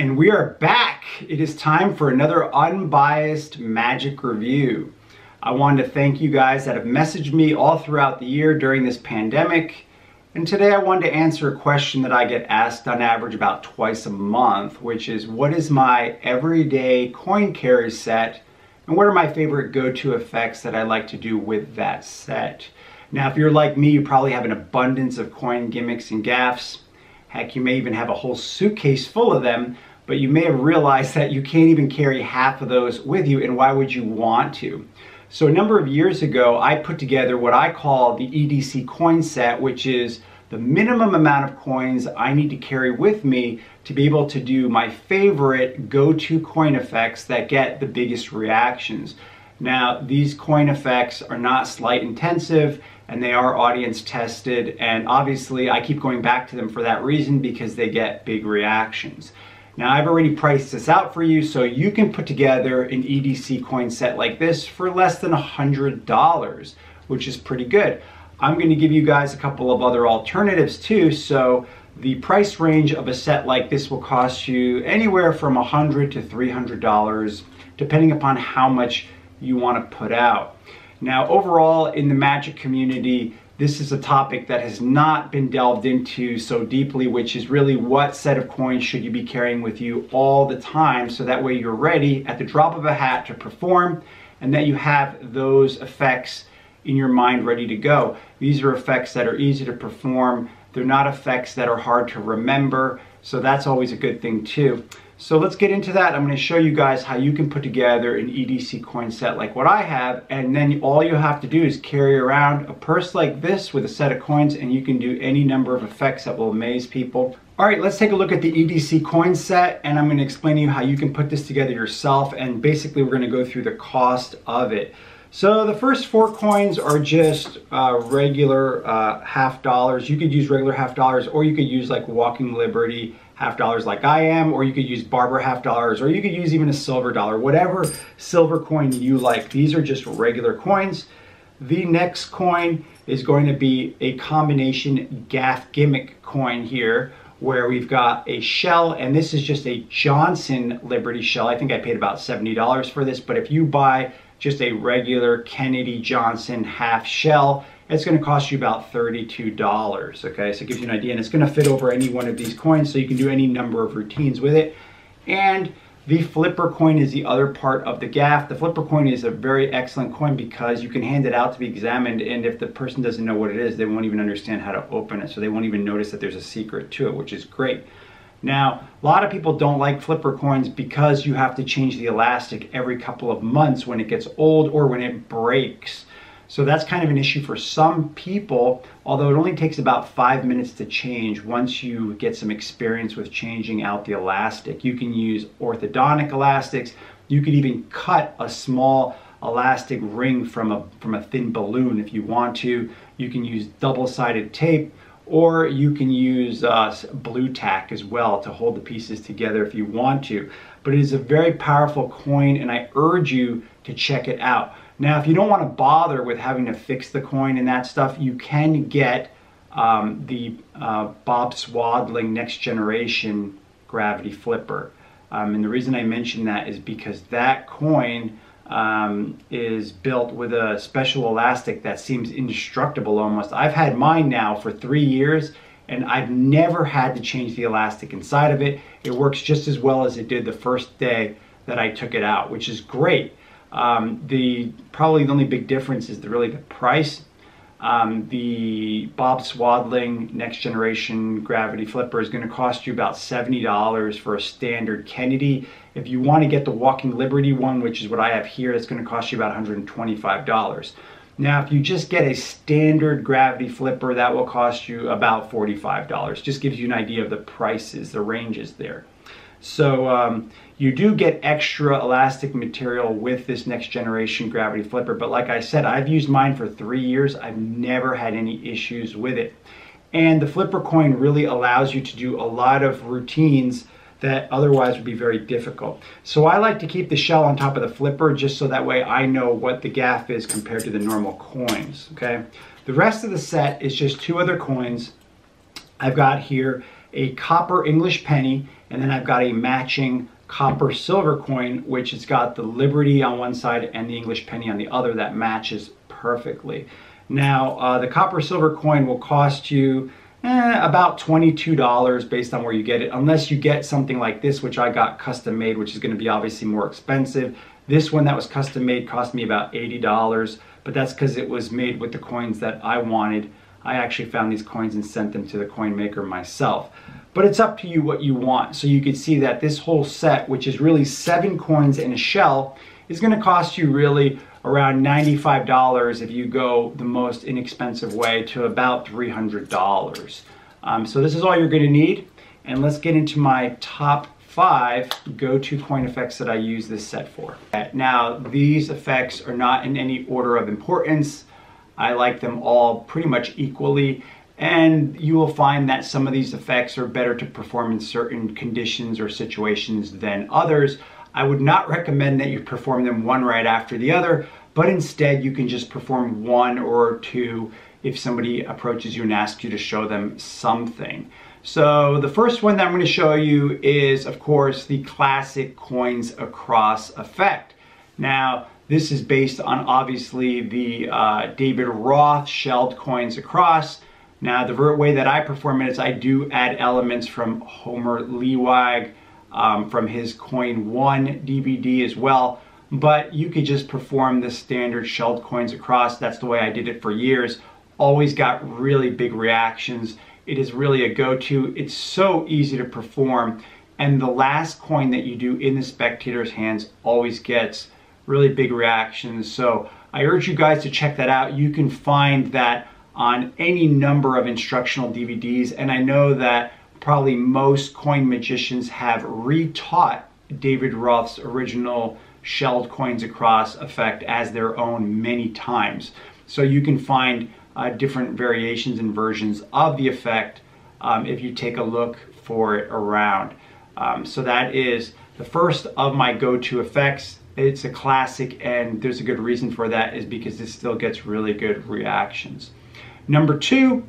And we are back. It is time for another unbiased magic review. I wanted to thank you guys that have messaged me all throughout the year during this pandemic. And today I wanted to answer a question that I get asked on average about twice a month, which is what is my everyday coin carry set and what are my favorite go-to effects that I like to do with that set? Now, if you're like me, you probably have an abundance of coin gimmicks and gaffs. Heck, you may even have a whole suitcase full of them, but you may have realized that you can't even carry half of those with you, and why would you want to? So a number of years ago, I put together what I call the EDC coin set, which is the minimum amount of coins I need to carry with me to be able to do my favorite go-to coin effects that get the biggest reactions. Now, these coin effects are not sleight intensive and they are audience tested and obviously I keep going back to them for that reason because they get big reactions. Now I've already priced this out for you so you can put together an EDC coin set like this for less than $100, which is pretty good. I'm gonna give you guys a couple of other alternatives too, so the price range of a set like this will cost you anywhere from 100 to $300, depending upon how much you wanna put out. Now overall in the magic community, this is a topic that has not been delved into so deeply, which is really what set of coins should you be carrying with you all the time so that way you're ready at the drop of a hat to perform and that you have those effects in your mind ready to go. These are effects that are easy to perform. They're not effects that are hard to remember. So that's always a good thing too. So let's get into that. I'm going to show you guys how you can put together an EDC coin set like what I have. And then all you have to do is carry around a purse like this with a set of coins and you can do any number of effects that will amaze people. All right, let's take a look at the EDC coin set and I'm going to explain to you how you can put this together yourself. And basically we're going to go through the cost of it. So the first four coins are just uh, regular uh, half dollars. You could use regular half dollars or you could use like Walking Liberty half dollars like I am, or you could use Barber half dollars, or you could use even a silver dollar, whatever silver coin you like. These are just regular coins. The next coin is going to be a combination gaff gimmick coin here where we've got a shell and this is just a Johnson Liberty shell. I think I paid about $70 for this, but if you buy just a regular Kennedy Johnson half shell, it's going to cost you about $32, okay? So it gives you an idea, and it's going to fit over any one of these coins, so you can do any number of routines with it. And the flipper coin is the other part of the gaff. The flipper coin is a very excellent coin because you can hand it out to be examined, and if the person doesn't know what it is, they won't even understand how to open it, so they won't even notice that there's a secret to it, which is great. Now, a lot of people don't like flipper coins because you have to change the elastic every couple of months when it gets old or when it breaks. So that's kind of an issue for some people, although it only takes about five minutes to change once you get some experience with changing out the elastic. You can use orthodontic elastics. You could even cut a small elastic ring from a, from a thin balloon if you want to. You can use double-sided tape or you can use uh, Blu Tack as well to hold the pieces together if you want to. But it is a very powerful coin and I urge you to check it out. Now, if you don't want to bother with having to fix the coin and that stuff, you can get um, the uh, Bob Swadling Next Generation Gravity Flipper. Um, and the reason I mention that is because that coin um, is built with a special elastic that seems indestructible almost. I've had mine now for three years and I've never had to change the elastic inside of it. It works just as well as it did the first day that I took it out, which is great. Um, the probably the only big difference is the, really the price. Um, the Bob Swadling Next Generation Gravity Flipper is going to cost you about $70 for a standard Kennedy. If you want to get the Walking Liberty one, which is what I have here, it's going to cost you about $125. Now, if you just get a standard gravity flipper, that will cost you about $45. Just gives you an idea of the prices, the ranges there. So um, you do get extra elastic material with this next generation gravity flipper, but like I said, I've used mine for three years. I've never had any issues with it. And the flipper coin really allows you to do a lot of routines that otherwise would be very difficult. So I like to keep the shell on top of the flipper just so that way I know what the gaff is compared to the normal coins, okay? The rest of the set is just two other coins. I've got here a copper English penny And then I've got a matching copper silver coin, which has got the Liberty on one side and the English penny on the other that matches perfectly. Now, uh, the copper silver coin will cost you eh, about $22 based on where you get it, unless you get something like this, which I got custom made, which is gonna be obviously more expensive. This one that was custom made cost me about $80, but that's because it was made with the coins that I wanted. I actually found these coins and sent them to the coin maker myself. But it's up to you what you want. So you can see that this whole set, which is really seven coins in a shell, is gonna cost you really around $95 if you go the most inexpensive way to about $300. Um, so this is all you're gonna need. And let's get into my top five go-to coin effects that I use this set for. Now, these effects are not in any order of importance. I like them all pretty much equally and you will find that some of these effects are better to perform in certain conditions or situations than others. I would not recommend that you perform them one right after the other, but instead you can just perform one or two if somebody approaches you and asks you to show them something. So the first one that I'm going to show you is, of course, the classic coins across effect. Now, this is based on obviously the uh, David Roth shelled coins across. Now, the way that I perform it is I do add elements from Homer Liwag, um, from his Coin 1 DVD as well, but you could just perform the standard shelled coins across. That's the way I did it for years. Always got really big reactions. It is really a go-to. It's so easy to perform. And the last coin that you do in the spectator's hands always gets really big reactions. So I urge you guys to check that out. You can find that on any number of instructional DVDs. And I know that probably most coin magicians have retaught David Roth's original shelled coins across effect as their own many times. So you can find uh, different variations and versions of the effect um, if you take a look for it around. Um, so that is the first of my go-to effects. It's a classic and there's a good reason for that is because it still gets really good reactions. Number two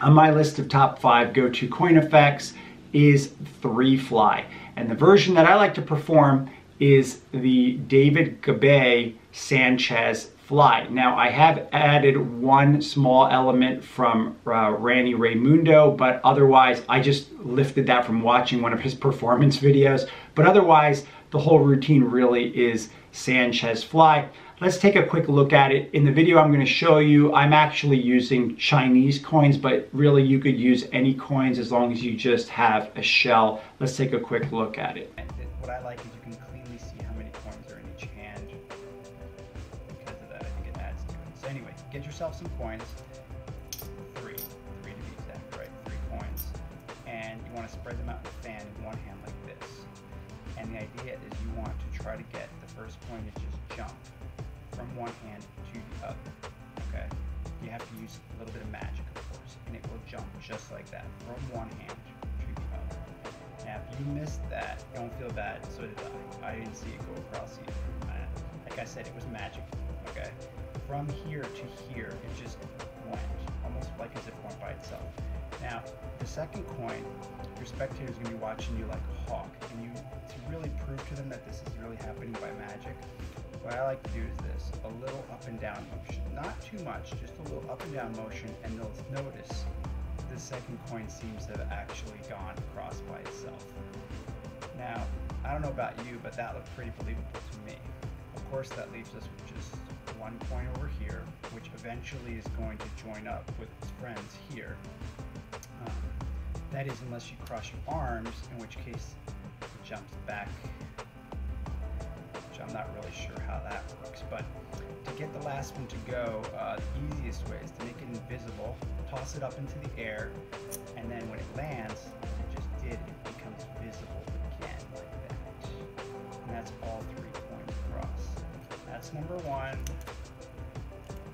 on my list of top five go-to coin effects is three fly. And the version that I like to perform is the David Gabe Sanchez fly. Now I have added one small element from uh, Randy Raimundo, but otherwise I just lifted that from watching one of his performance videos. But otherwise, the whole routine really is Sanchez fly. Let's take a quick look at it. In the video I'm going to show you, I'm actually using Chinese coins, but really you could use any coins as long as you just have a shell. Let's take a quick look at it. What I like is you can cleanly see how many coins are in each hand. Because of that, I think it adds to it. So anyway, get yourself some coins. Three. Three to be exact, right? Three coins. And you want to spread them out in the fan in one hand like this. And the idea is you want to try to get the first coin to just jump from one hand to the other. Okay? You have to use a little bit of magic, of course, and it will jump just like that from one hand to the other. Now, if you missed that, don't feel bad. So did I. I didn't see it go across either. Like I said, it was magic. Okay? From here to here, it just went, almost like as if it went by itself. Now, the second coin, your spectator is going to be watching you like a hawk, and you to really prove to them that this is really happening by magic, what I like to do is this, a little up and down motion. Not too much, just a little up and down motion, and they'll notice the second coin seems to have actually gone across by itself. Now, I don't know about you, but that looked pretty believable to me. Of course, that leaves us with just one coin over here, which eventually is going to join up with its friends here. Um, that is unless you cross your arms, in which case it jumps back I'm not really sure how that works. But to get the last one to go, uh, the easiest way is to make it invisible, toss it up into the air, and then when it lands, it just did, it becomes visible again like that. And that's all three coins across. That's number one,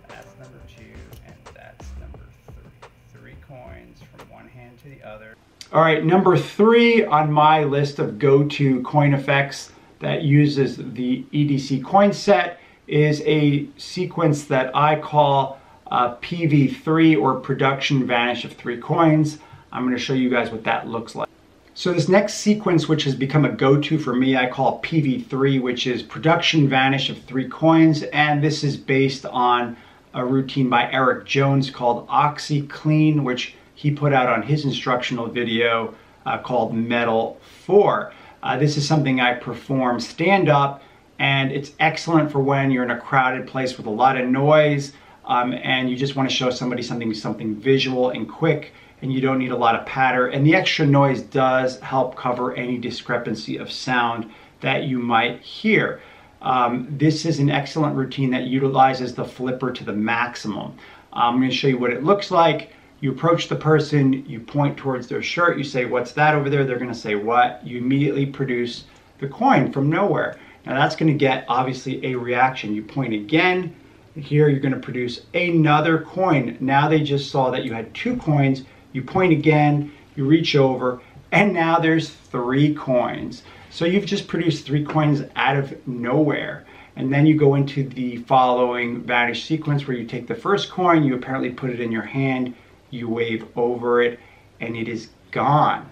that's number two, and that's number three. Three coins from one hand to the other. All right, number three on my list of go-to coin effects that uses the EDC coin set is a sequence that I call uh, PV3 or production vanish of three coins. I'm going to show you guys what that looks like. So this next sequence, which has become a go-to for me, I call PV3, which is production vanish of three coins. And this is based on a routine by Eric Jones called OxiClean, which he put out on his instructional video uh, called Metal 4. Uh, this is something I perform stand up and it's excellent for when you're in a crowded place with a lot of noise um, and you just want to show somebody something something visual and quick and you don't need a lot of patter and the extra noise does help cover any discrepancy of sound that you might hear. Um, this is an excellent routine that utilizes the flipper to the maximum. I'm going to show you what it looks like. You approach the person, you point towards their shirt, you say, what's that over there? They're gonna say, what? You immediately produce the coin from nowhere. Now that's gonna get, obviously, a reaction. You point again, here you're gonna produce another coin. Now they just saw that you had two coins, you point again, you reach over, and now there's three coins. So you've just produced three coins out of nowhere. And then you go into the following vanish sequence where you take the first coin, you apparently put it in your hand, you wave over it, and it is gone.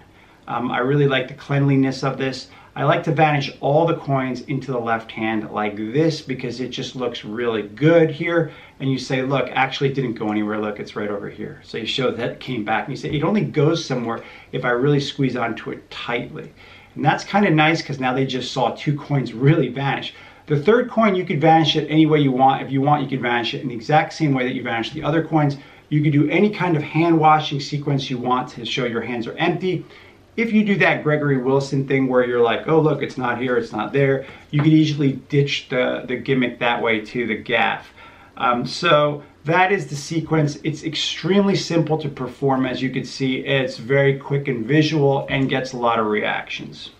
Um, I really like the cleanliness of this. I like to vanish all the coins into the left hand like this because it just looks really good here. And you say, look, actually it didn't go anywhere. Look, it's right over here. So you show that came back and you say, it only goes somewhere if I really squeeze onto it tightly. And that's kind of nice because now they just saw two coins really vanish. The third coin, you could vanish it any way you want. If you want, you could vanish it in the exact same way that you vanish the other coins. You can do any kind of hand washing sequence you want to show your hands are empty. If you do that Gregory Wilson thing where you're like, oh look, it's not here, it's not there, you can easily ditch the, the gimmick that way to the gaff. Um, so that is the sequence. It's extremely simple to perform as you can see. It's very quick and visual and gets a lot of reactions.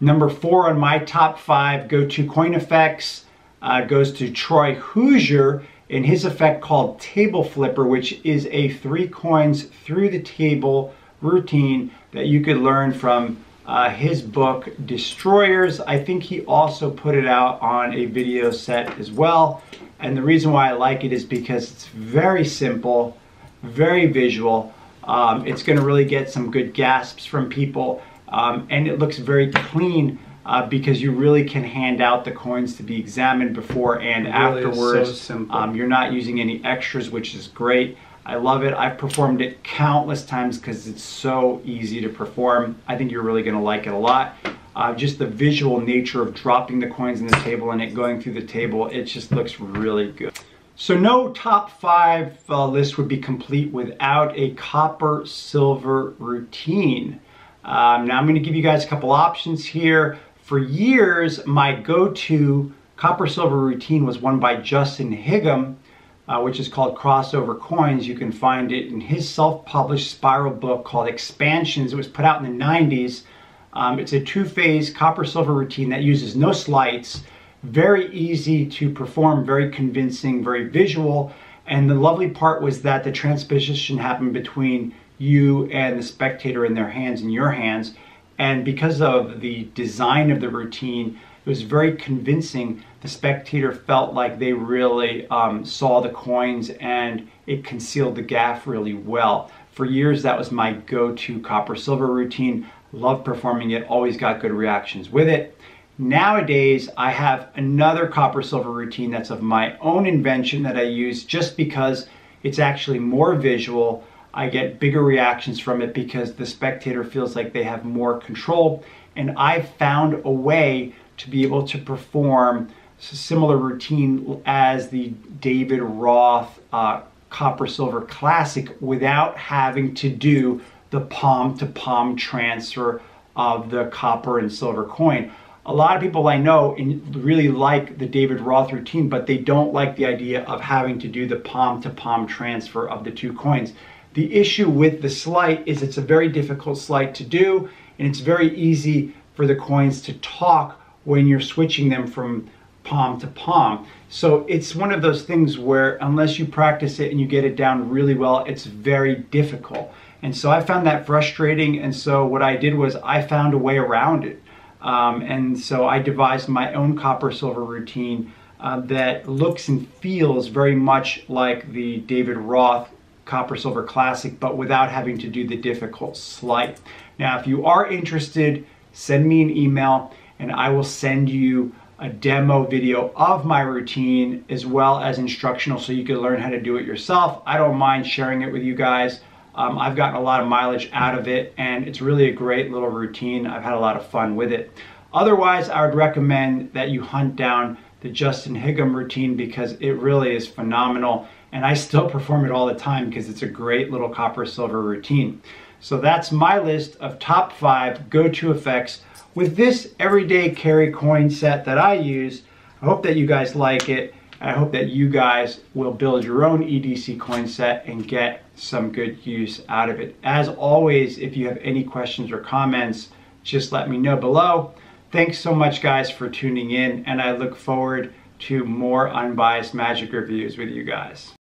Number four on my top five go-to coin effects uh, goes to Troy Hooser in his effect called Table Flipper, which is a three coins through the table routine that you could learn from uh, his book Destroyers. I think he also put it out on a video set as well. And the reason why I like it is because it's very simple, very visual. Um, it's going to really get some good gasps from people, um, and it looks very clean uh, because you really can hand out the coins to be examined before and really afterwards. so simple. Um, you're not using any extras, which is great. I love it. I've performed it countless times because it's so easy to perform. I think you're really going to like it a lot. Uh, just the visual nature of dropping the coins in the table and it going through the table, it just looks really good. So no top five uh, list would be complete without a copper silver routine. Um, now I'm going to give you guys a couple options here. For years, my go-to copper silver routine was one by Justin Higham, uh, which is called Crossover Coins. You can find it in his self-published spiral book called Expansions. It was put out in the 90s. Um, it's a two-phase copper silver routine that uses no sleights, very easy to perform, very convincing, very visual. And the lovely part was that the transposition happened between you and the spectator in their hands and your hands. And because of the design of the routine, it was very convincing. The spectator felt like they really um, saw the coins and it concealed the gaff really well. For years, that was my go-to copper silver routine. Loved performing it, always got good reactions with it. Nowadays, I have another copper silver routine that's of my own invention that I use just because it's actually more visual. I get bigger reactions from it because the spectator feels like they have more control. And I've found a way to be able to perform a similar routine as the David Roth uh, Copper Silver Classic without having to do the palm to palm transfer of the copper and silver coin. A lot of people I know really like the David Roth routine, but they don't like the idea of having to do the palm to palm transfer of the two coins. The issue with the sleight is it's a very difficult sleight to do, and it's very easy for the coins to talk when you're switching them from palm to palm. So it's one of those things where unless you practice it and you get it down really well, it's very difficult. And so I found that frustrating. And so what I did was I found a way around it. Um, and so I devised my own copper silver routine uh, that looks and feels very much like the David Roth Copper Silver Classic, but without having to do the difficult sleight. Now, if you are interested, send me an email and I will send you a demo video of my routine as well as instructional so you can learn how to do it yourself. I don't mind sharing it with you guys. Um, I've gotten a lot of mileage out of it and it's really a great little routine. I've had a lot of fun with it. Otherwise, I would recommend that you hunt down the Justin Higham routine because it really is phenomenal and I still perform it all the time because it's a great little copper silver routine. So that's my list of top five go-to effects with this everyday carry coin set that I use. I hope that you guys like it. I hope that you guys will build your own EDC coin set and get some good use out of it. As always, if you have any questions or comments, just let me know below. Thanks so much guys for tuning in and I look forward to more unbiased magic reviews with you guys.